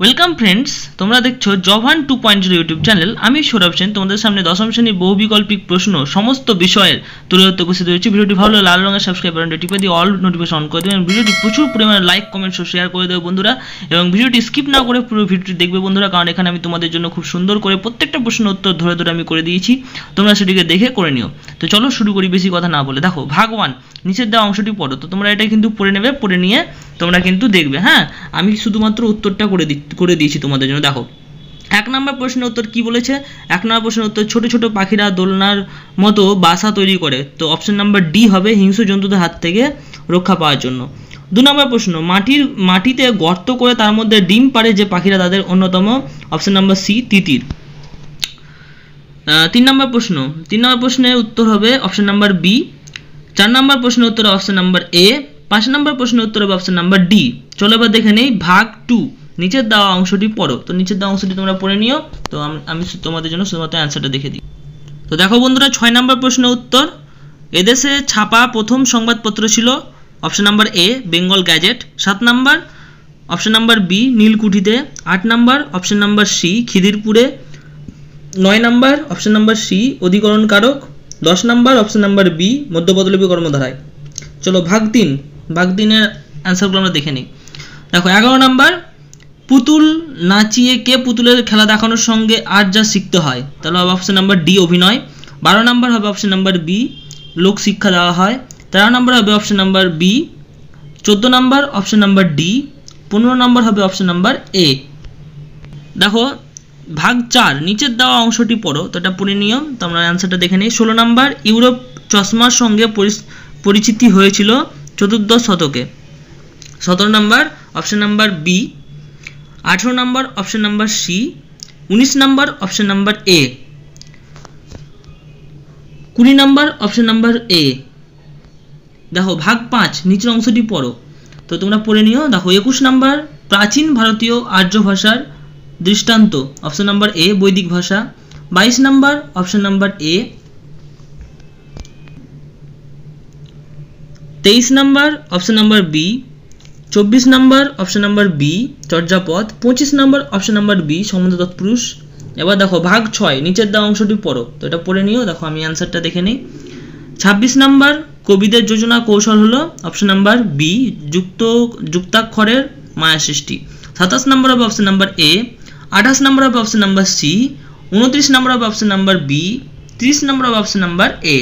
Welcome friends তোমরা দেখছ জভান two point zero YouTube channel আমি সৌরভ সেন। তোমাদের সামনে দশম শ্রেণির বহুবিকল্পিক প্রশ্ন, সমস্ত বিষয়ের তুলে ধরতে উপস্থিত হয়েছি। ভিডিওটি ভালো লাল রঙের সাবস্ক্রাইব বাটনটি টিপে দিয়ে অল নোটিফিকেশন অন করে দেবেন। ভিডিওটি প্রচুর পরিমাণে লাইক কমেন্টস ও শেয়ার করে দেবে বন্ধুরা। এবং ভিডিওটি স্কিপ না করে পুরো ভিডিওটি দেখবে বন্ধুরা। কারণ এখানে আমি তোমাদের জন্য খুব সুন্দর করে প্রত্যেকটা প্রশ্ন উত্তর ধরে ধরে আমি করে দিয়েছি। তোমরা সেটিকে দেখে করে নিও। তো চলো শুরু করি, বেশি কথা না বলে। দেখো, ভাগবান, নিচের দেওয়া অংশটি পড়ো। তো তোমরা এটা কিন্তু পড়ে নেবে, পড়ে নিয়ে তোমরা কিন্তু দেখবে হ্যাঁ? আমি শুধুমাত্র উত্তরটা করে দি করে দিয়েছি তোমাদের জন্য। দেখো, এক নম্বর প্রশ্নের উত্তর কি বলেছে? এক নম্বর প্রশ্নের উত্তর, ছোট ছোট পাখিরা দোলনার মতো বাসা তৈরি করে। তো অপশন নাম্বার ডি হবে হিংস্র জন্তুদের হাত থেকে রক্ষা পাওয়ার জন্য। দু নম্বর প্রশ্ন, মাটির, মাটিতে গর্ত করে তার মধ্যে ডিম পারে যে পাখিরা তাদের অন্যতম অপশন নাম্বার সি তিতির। তিন নম্বর প্রশ্ন, তিন নম্বর প্রশ্নের উত্তর হবে অপশন নাম্বার বি চার নম্বর প্রশ্নের উত্তর অপশন নাম্বার এ পাঁচ নম্বর প্রশ্নের উত্তর হবে অপশন নাম্বার ডি চলো এবার দেখে নেই, ভাগ টু নিচের দেওয়া অংশটি পড়ো। তো নিচের দেওয়া অংশটি তোমরা পড়ে নিও। তো আমি তোমাদের জন্য শুধুমাত্র অ্যান্সারটা দেখে দিই। তো দেখো বন্ধুরা, ছয় নম্বর প্রশ্নের উত্তর। এদেশে ছাপা প্রথম সংবাদপত্র ছিল option number A Bengal Gazette সাত নাম্বার অপশন নাম্বার বি নীলকুঠিতে আট নাম্বার অপশন নাম্বার সি খিদিরপুরে নয় নাম্বার অপশন নাম্বার সি অধিকরণ কারক দশ নাম্বার অপশন নাম্বার বি মধ্যপদলিপি কর্মধারায়। চলো ভাগ তিন। ভাগ তিনের অ্যান্সারগুলো আমরা দেখে নিই। দেখো, এগারো নাম্বার পুতুল নাচিয়ে কে পুতুলের খেলা দেখানোর সঙ্গে আর যা শিখতে হয়? তাহলে হবে অপশন নাম্বার ডি অভিনয়। বারো নাম্বার হবে অপশন নাম্বার বি লোক শিক্ষা দেওয়া হয়। তেরো নাম্বার হবে অপশন নাম্বার বি চোদ্দ নাম্বার অপশন নাম্বার ডি পনেরো নাম্বার হবে অপশন নাম্বার এ দেখো, ভাগ চার, নিচের দেওয়া অংশটি পড়ো, তো এটা পড়ে নিও, তো আমরা অ্যান্সারটা দেখে নিই। ষোলো নাম্বার ইউরোপ চশমার সঙ্গে পরিচিতি হয়েছিল চতুর্দশ শতকে। সতেরো নাম্বার অপশন নাম্বার বি আঠেরো নাম্বার অপশন নাম্বার সি উনিশ নাম্বার অপশন নাম্বার এ কুড়ি নাম্বার অপশন নাম্বার এ দেখো, ভাগ পাঁচ, নিচের অংশটি পড়ো। তো তোমরা পড়ে নিও। দেখো, একুশ নাম্বার, প্রাচীন ভারতীয় আর্য ভাষার দৃষ্টান্ত অপশন নাম্বার এ বৈদিক ভাষা। বাইশ নাম্বার অপশন নাম্বার এ তেইশ নাম্বার অপশন নাম্বার বি চব্বিশ নাম্বার অপশন নাম্বার বি চর্যাপদ। পঁচিশ নাম্বার অপশন নাম্বার বি সম্বন্ধ তৎপুরুষ। এবার দেখো, ভাগ ছয়, নিচের দেওয়া অংশটি পড়ো। তো এটা পড়ে নিও, দেখো আমি অ্যান্সারটা দেখে নিই। ছাব্বিশ নাম্বার, কবিদের যোজনা কৌশল হলো অপশন নাম্বার বি যুক্ত, যুক্তাক্ষরের মায়া সৃষ্টি সাতাশ নাম্বার হবে অপশন নাম্বার এ আঠাশ নাম্বার হবে অপশন নাম্বার সি উনত্রিশ নাম্বার হবে অপশন নাম্বার বি ত্রিশ নাম্বার হবে অপশন নাম্বার এ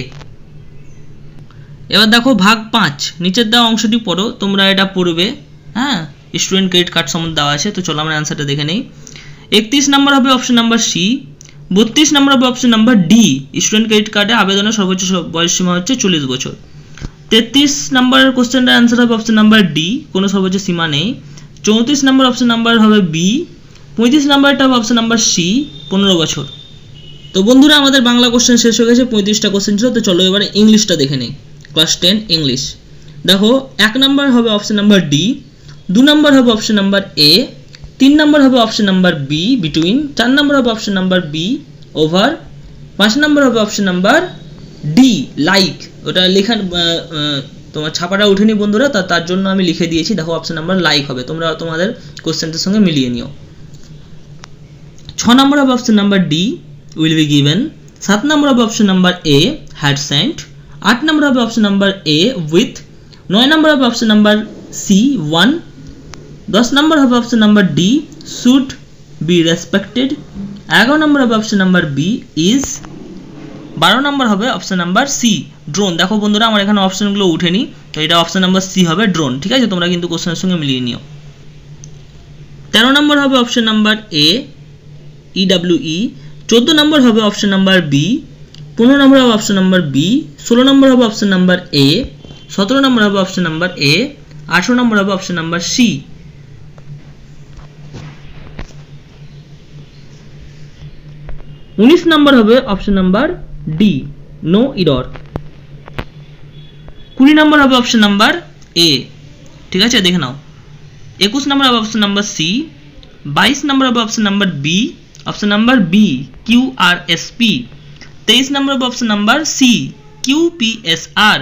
এবার দেখো ভাগ পাঁচ। নিচের দেওয়া অংশটি পড়ো, তোমরা এটা পড়বে। হ্যাঁ স্টুডেন্ট ক্রেডিট কার্ড সম্বন্ধে দেওয়া আছে, তো চলো আমরা অ্যান্সারটা দেখে নেই। একত্রিশ নাম্বার হবে অপশন নাম্বার সি বত্রিশ নাম্বার হবে option number D student credit কার্ডে আবেদনের সর্বোচ্চ বয়স সীমা হচ্ছে চল্লিশ বছর। তেত্রিশ নাম্বারের কোশ্চেনটার অ্যান্সার হবে অপশন নাম্বার ডি কোনো সর্বোচ্চ সীমা নেই। চৌত্রিশ নাম্বার অপশন নাম্বার হবে বি পঁয়ত্রিশ নাম্বারটা হবে অপশন নাম্বার সি পনেরো বছর। তো বন্ধুরা, আমাদের বাংলা কোশ্চেন শেষ হয়ে গেছে, পঁয়ত্রিশটা কোশ্চেন ছিল, তো চলো এবারে ইংলিশটা দেখে নিই। ক্লাস টেন ইংলিশ দেখো, এক নাম্বার হবে অপশন নাম্বার ডি দু নাম্বার হবে অপশন নাম্বার এ তিন নাম্বার হবে অপশন নাম্বার বি বিটুইন চার নাম্বার হবে অপশন নাম্বার বি ওভার পাঁচ নাম্বার হবে অপশন নাম্বার ডি লাইক ওটা লেখা তোমার ছাপাটা উঠেনি বন্ধুরা, তা তার জন্য আমি লিখে দিয়েছি, দেখো অপশন নাম্বার লাইক হবে। তোমরা তোমাদের কোশ্চেনটার সঙ্গে মিলিয়ে নিও। ছ নম্বর হবে option number D will be given সাত নম্বর হবে option number A had sent আট নম্বর হবে অপশন নাম্বার এ উইথ নয় নম্বর হবে অপশন নাম্বার সি ওয়ান দশ নম্বর হবে option number D should be respected এগারো নম্বর হবে অপশন নাম্বার বি ইজ বারো নম্বর হবে অপশন নাম্বার সি ড্রোন দেখো বন্ধুরা, আমার এখানে অপশনগুলো উঠেনি, তো এটা অপশন নাম্বার সি হবে ড্রোন ঠিক আছে? তোমরা কিন্তু কোশ্চেনের সঙ্গে মিলিয়ে নিও। তেরো নম্বর হবে অপশন নাম্বার এ ইডাব্লিউই চোদ্দ নম্বর হবে অপশন নাম্বার বি পনেরো নম্বর হবে অপশন নাম্বার বি ষোলো নম্বর হবে অপশন নাম্বার এ সতেরো নম্বর হবে অপশন নাম্বার এ আঠেরো নম্বর হবে অপশন নাম্বার সি উনিশ নম্বর হবে option number D no error কুড়ি নম্বর হবে অপশন নাম্বার এ ঠিক আছে, দেখে নাও। একুশ নম্বর হবে অপশন নাম্বার সি বাইশ নম্বর হবে option number B option number B Q R S P তেইশ নম্বর হবে option number C Q P S R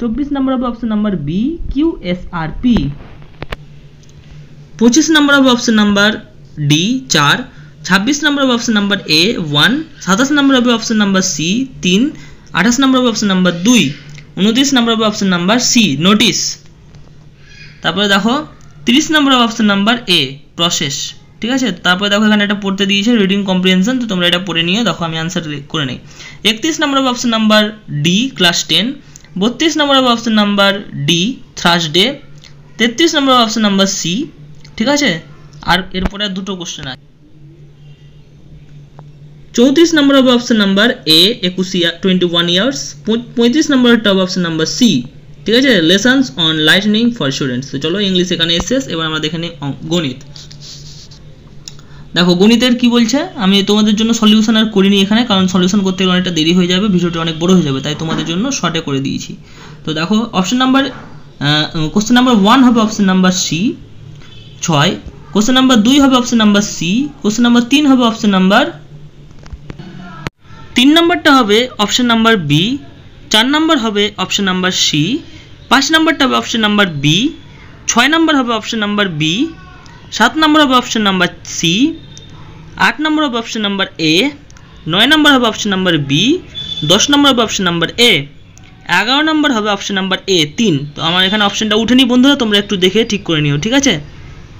চব্বিশ নম্বর হবে option number B Q S R P পঁচিশ নম্বর হবে অপশন নাম্বার ডি চার। ছাব্বিশ নম্বর হবে অপশন নাম্বার এ one সাতাশ নম্বর হবে অপশন নাম্বার সি তিন। আঠাশ নম্বর হবে অপশন নাম্বার দুই। উনত্রিশ নম্বর হবে অপশন নাম্বার সি নোটিস তারপরে দেখো তিরিশ নম্বর হবে অপশন নাম্বার এ প্রসেস ঠিক আছে? তারপরে দেখো এখানে এটা পড়তে দিয়েছে রিডিং কম্প্রিহেনশন তো তোমরা এটা পড়ে নিও। দেখো আমি আনসার করে নিই। একত্রিশ number option number D class ten বত্রিশ number option number D Thursday তেত্রিশ নম্বর অপশন নাম্বার সি ঠিক আছে? আর এরপরে দুটো কোশ্চেন আছে। চৌত্রিশ নম্বর হবে অপশন নাম্বার এ একুশ টোয়েন্টি ওয়ান ইয়ার্স পঁয়ত্রিশ নম্বরটা হবে অপশন নাম্বার সি ঠিক আছে? Lessons on lightning for students তো চলো ইংলিশ এখানে শেষ। এবার আমরা দেখে নিই গণিত। দেখো, গণিতের কি বলছে? আমি তোমাদের জন্য সলিউশন আর করিনি এখানে, কারণ সলিউশন করতে গেলে অনেকটা দেরি হয়ে যাবে, ভিডিওটা অনেক বড় হয়ে যাবে, তাই তোমাদের জন্য শর্টে করে দিয়েছি। তো দেখো option number question number one হবে অপশন নাম্বার সি ছয়। কোশ্চেন নাম্বার দুই হবে option number C question number তিন হবে অপশন নাম্বার তিন নম্বরটা হবে অপশন নাম্বার বি চার নম্বর হবে অপশন নাম্বার সি পাঁচ নম্বরটা হবে অপশন নাম্বার বি ছয় নম্বর হবে অপশন নাম্বার বি সাত নম্বর হবে অপশন নাম্বার সি আট নম্বর হবে অপশন নাম্বার এ নয় নম্বর হবে অপশন নাম্বার বি দশ নম্বর হবে অপশন নাম্বার এ এগারো নম্বর হবে অপশন নাম্বার এ তিন। তো আমার এখানে অপশনটা উঠেনি বন্ধুরা, তোমরা একটু দেখে ঠিক করে নিও, ঠিক আছে?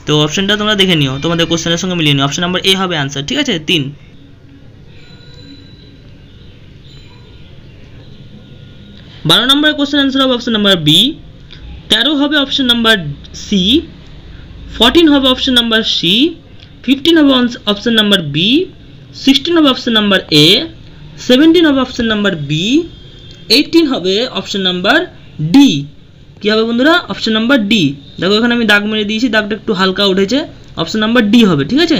তো অপশনটা তোমরা দেখে নিও, তোমাদের কোশ্চেনের সঙ্গে মিলিয়ে নিও। অপশন নাম্বার এ হবে আনসার ঠিক আছে? তিন। বারো নম্বরের কোশ্চেন অ্যান্সার হবে অপশন নাম্বার বি তেরো হবে অপশন নাম্বার সি ফোরটিন হবে অপশন নাম্বার সি ফিফটিন হবে অপশন নাম্বার বি সিক্সটিন হবে অপশন নাম্বার এ সেভেন্টিন হবে অপশন নাম্বার বি এইটিন হবে অপশন নাম্বার ডি কী হবে বন্ধুরা অপশন নাম্বার ডি দেখো এখানে আমি দাগ মেরে দিয়েছি দাগটা একটু হালকা উঠেছে অপশন নাম্বার ডি হবে ঠিক আছে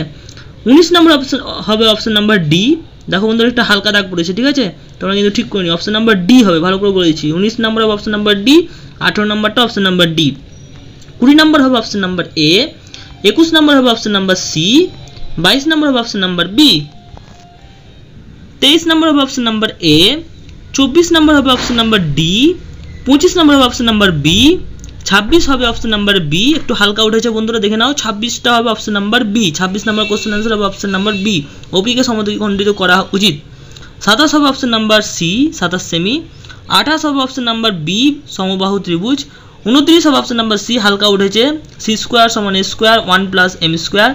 উনিশ নম্বর অপশন হবে অপশন নাম্বার ডি দেখো বন্ধুরা একটা হালকা দাগ পড়েছে ঠিক আছে তোমরা কিন্তু ঠিক করে নি অপশন নাম্বার ডি হবে ভালো করে বলেছি উনিশ নম্বর হবে অপশন নাম্বার ডি আঠেরো নম্বরটা অপশন নাম্বার ডি কুড়ি নম্বর হবে অপশন নাম্বার এ একুশ নম্বর হবে অপশন নাম্বার সি বাইশ নম্বর হবে অপশন নাম্বার বি তেইশ নম্বর হবে অপশন নাম্বার এ চব্বিশ নম্বর হবে অপশন নাম্বার ডি পঁচিশ নম্বর হবে অপশন নাম্বার বি ছাব্বিশ হবে অপশন নাম্বার বি একটু হালকা উঠেছে বন্ধুরা দেখে নাও ছাব্বিশটা হবে অপশন নাম্বার বি ছাব্বিশ নম্বর কোশ্চেন অ্যান্সার হবে অপশন নাম্বার বি ওপিকে সমদ্বিখণ্ডিত করা উচিত সাতাশ হবে অপশন নাম্বার সি সাতাশ সেমি আঠাশ হবে অপশন নাম্বার বি সমবাহু ত্রিভুজ উনত্রিশ হবে অপশন নাম্বার সি হালকা উঠেছে। সি স্কোয়ার সমান square one plus M square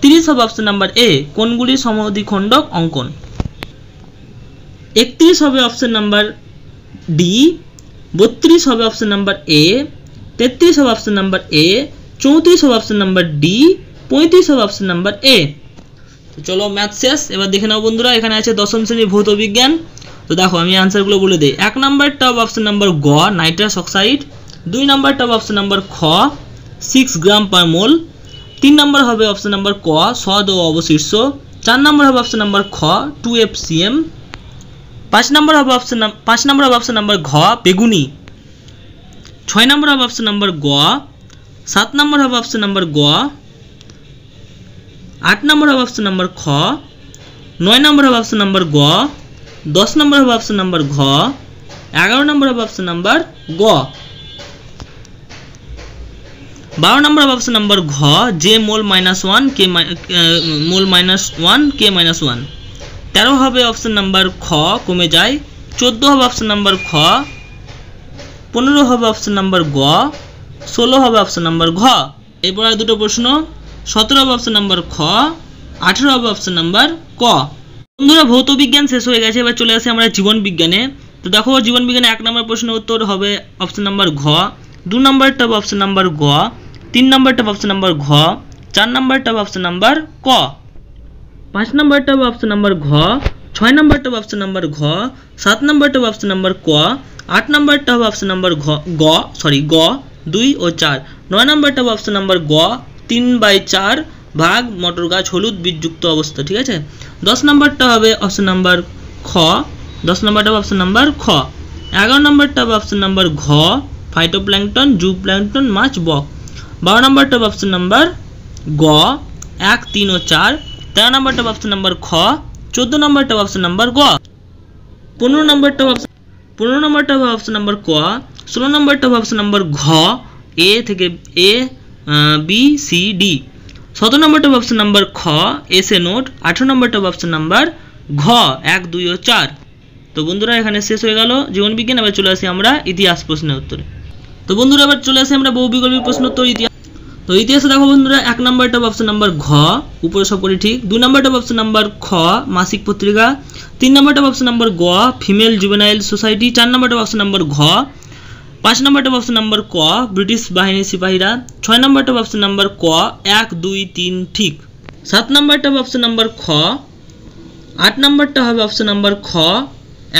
তিরিশ হবে অপশন নাম্বার এ কোনগুলির সমদ্বিখণ্ডক অঙ্কন? একত্রিশ হবে অপশন নাম্বার ডি বত্রিশ হবে অপশন নাম্বার এ তেত্রিশ হবে অপশন নাম্বার এ চৌত্রিশ হবে অপশন নাম্বার ডি পঁয়ত্রিশ হবে অপশন নাম্বার এ তো চলো ম্যাথ শেষ। এবার দেখে নাও বন্ধুরা, এখানে আছে দশম শ্রেণির ভৌত বিজ্ঞান। তো দেখো, আমি আনসারগুলো বলে দিই। এক নাম্বারটা হবে অপশন নাম্বার গ নাইট্রাস অক্সাইড দুই নাম্বারটা হবে অপশন নাম্বার খ সিক্স গ্রাম পার মোল তিন নম্বর হবে অপশন নাম্বার ক সদ ও অবশীর্ষ চার নম্বর হবে অপশন নাম্বার খ টু এফ সি এম পাঁচ নম্বর হবে অপশন পাঁচ নম্বর হবে অপশন নাম্বার ঘ বেগুনি ছয় নম্বর হবে অপশন নাম্বার গ সাত নম্বর হবে অপশন নাম্বার গ আট নম্বর হবে অপশন নাম্বার খ নয় নম্বর হবে অপশন নাম্বার গ দশ নম্বর হবে অপশন নাম্বার ঘ এগারো নম্বর হবে অপশন নাম্বার গ বারো নম্বর অপশন নাম্বার ঘ J mole minus one K mole minus one K minus one তেরো হবে অপশন নাম্বার খ, কমে যায়। চোদ্দ হবে অপশন নাম্বার খ, পনেরো হবে অপশন নাম্বার গ, ষোলো হবে অপশন নাম্বার ঘ। এরপর আর দুটো প্রশ্ন, সতেরো হবে অপশন নাম্বার খ, আঠেরো হবে অপশন নাম্বার ক। বন্ধুরা, ভৌত বিজ্ঞান শেষ হয়ে গেছে, এবার চলে আসি আমরা জীবন বিজ্ঞানে। তো দেখো, জীবন বিজ্ঞানে এক নম্বর প্রশ্ন উত্তর হবে অপশন নাম্বার ঘ, দু নম্বরটা হবে অপশন নাম্বার গ। তিন নম্বরটা অপশন নাম্বার ঘ চার নম্বরটা অপশন নাম্বার ক পাঁচ নম্বরটা অপশন নাম্বার ঘ ছয় নম্বরটা অপশন নাম্বার ঘ সাত নম্বরটা অপশন নাম্বার ক আট নম্বরটা অপশন নাম্বার ঘ গ সরি গ দুই ও চার নয় নম্বরটা অপশন নাম্বার গ তিন বাই চার ভাগ মটর গাছ হলুদ বীজযুক্ত অবস্থা ঠিক আছে দশ নম্বরটা হবে অপশন নাম্বার খ দশ নম্বরটা হবে অপশন নাম্বার খ এগারো নম্বরটা হবে অপশন নাম্বার ঘ ফাইটোপ্ল্যাঙ্কটন জু প্ল্যাঙ্কটন মাছ বক বারো নম্বরটা অপশন নাম্বার গ, এক, তিন ও চার। তেরো নম্বরটা অপশন নাম্বার খ, চোদ্দ নম্বরটা অপশন নাম্বার গ। পনেরো নম্বরটা option- পনেরো নম্বরটা অপশন নাম্বার ক, ষোলো নম্বরটা অপশন নাম্বার ঘ, এ থেকে এ বি সি ডি সতেরো নম্বরটা অপশন নাম্বার খ এস এ নোট আঠেরো নম্বরটা অপশন নাম্বার ঘ, এক, দুই ও চার। তো বন্ধুরা, এখানে শেষ হয়ে গেল জীবন বিজ্ঞান। এবার চলে আসি আমরা ইতিহাস প্রশ্নের উত্তরে। তো বন্ধুরা, এবার চলে আসি আমরা বহু বিকল্পী প্রশ্ন উত্তর ইতিহাস তো ইতিহাসে দেখো বন্ধুরা এক নম্বরটা অপশন নাম্বার ঘ উপরে সব করি ঠিক দুই নম্বরটা অপশন নাম্বার খ মাসিক পত্রিকা তিন নম্বরটা অপশন নাম্বার গ ফিমেল জুবেনাইল সোসাইটি চার নম্বরটা অপশন নাম্বার ঘ পাঁচ নম্বরটা অপশন নাম্বার ক ব্রিটিশ বাহিনীর সিপাহীরা ছয় নম্বরটা অপশন নাম্বার ক এক দুই তিন ঠিক সাত নম্বরটা অপশন নাম্বার খ আট নম্বরটা হবে অপশন নাম্বার খ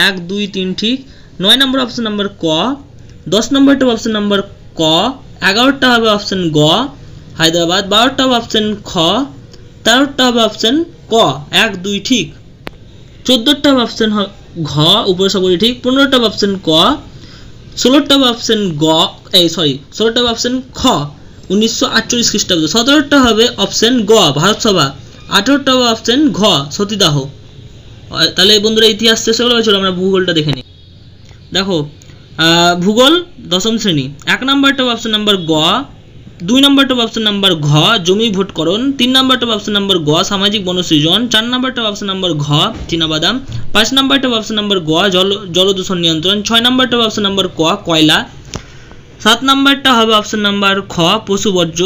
এক দুই তিন ঠিক নয় নম্বর অপশন নাম্বার ক দশ নম্বরটা অপশন নাম্বার ক এগারোটা হবে অপশন গ, হায়দ্রাবাদ, বারোটা হবে অপশন খ, তেরোটা হবে অপশন ক, এক, দুই, ঠিক। চোদ্দোটা হবে অপশন ঘ, উপরে সবগুলি ঠিক। পনেরোটা হবে অপশন ক, ষোলোটা হবে অপশন গ, এই সরি ষোলোটা হবে অপশন খ, উনিশশো আটচল্লিশ খ্রিস্টাব্দ। সতেরোটা হবে অপশন গ ভারতসভা আঠেরোটা হবে অপশন ঘ, সতীদাহ। তাহলে বন্ধুরা ইতিহাস শেষ হয়ে গেলো আমরা ভূগোলটা দেখে নিই। দেখো ভূগোল দশম শ্রেণি। এক নম্বরটা অপশন নাম্বার গ, দুই নম্বরটা অপশন নাম্বার ঘ, জমি ভোটকরণ, তিন নম্বরটা অপশন নাম্বার গ, সামাজিক বনসৃজন চার নম্বরটা অপশন নাম্বার ঘ, চীনাবাদাম, পাঁচ নম্বরটা অপশন নাম্বার গ, জল, জলদূষণ নিয়ন্ত্রণ, ছয় নম্বরটা অপশন নাম্বার ক, কয়লা, সাত নম্বরটা হবে অপশন নাম্বার খ, পশু বর্জ্য,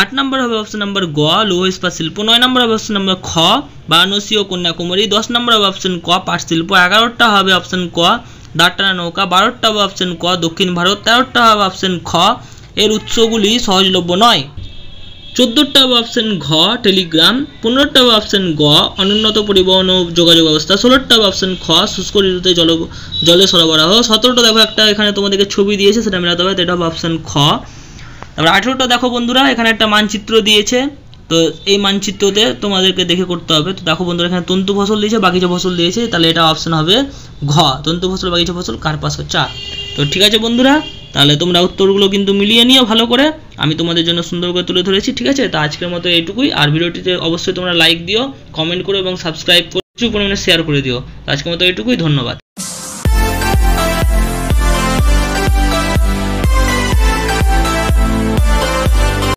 আট নম্বর হবে অপশন নাম্বার গ, লৌহ ইস্পাত শিল্প, নয় নম্বর হবে অপশন নাম্বার খ বারাণসী ও কন্যাকুমারী, দশ নম্বর হবে অপশন ক, পাট শিল্প, এগারোটা হবে অপশন ক দাঁড়টানা নৌকা বারোটা হবে অপশন ক, দক্ষিণ ভারত তেরোটা হবে অপশন খ, এর উৎসগুলি সহজলভ্য নয়। চোদ্দোটা হবে অপশন ঘ, টেলিগ্রাম পনেরোটা হবে অপশন গ, অনুন্নত পরিবহন ও যোগাযোগ ব্যবস্থা ষোলোটা হবে অপশন খ, শুষ্ক ঋতুতে জল, জলে সরবরাহ, সতেরোটা দেখো একটা এখানে তোমাদেরকে ছবি দিয়েছে, সেটা মেলাতে হবে, এটা হবে অপশন খ। তারপরে আঠেরোটা দেখো বন্ধুরা, এখানে একটা মানচিত্র দিয়েছে। তো এই মানচিত্রতে তোমাদেরকে দেখে করতে হবে। তো দেখো বন্ধুরা, এখানে তন্তু ফসল দিয়েছে, বাগিচা ফসল দিয়েছে, তাহলে এটা অপশন হবে ঘ। তন্তু ফসল, বাগিচা ফসল, কার পাশে চার? তো ঠিক আছে বন্ধুরা, তাহলে তোমরা উত্তরগুলো কিন্তু মিলিয়ে নিও ভালো করে। আমি তোমাদের জন্য সুন্দর করে তুলে ধরেছি, ঠিক আছে? তো আজকের মতো এইটুকুই। আর ভিডিওটিতে অবশ্যই তোমরা লাইক দিও কমেন্ট করো এবং সাবস্ক্রাইব করে। প্রচুর পরিমাণে শেয়ার করে দিও। আজকের মতো এইটুকুই, ধন্যবাদ।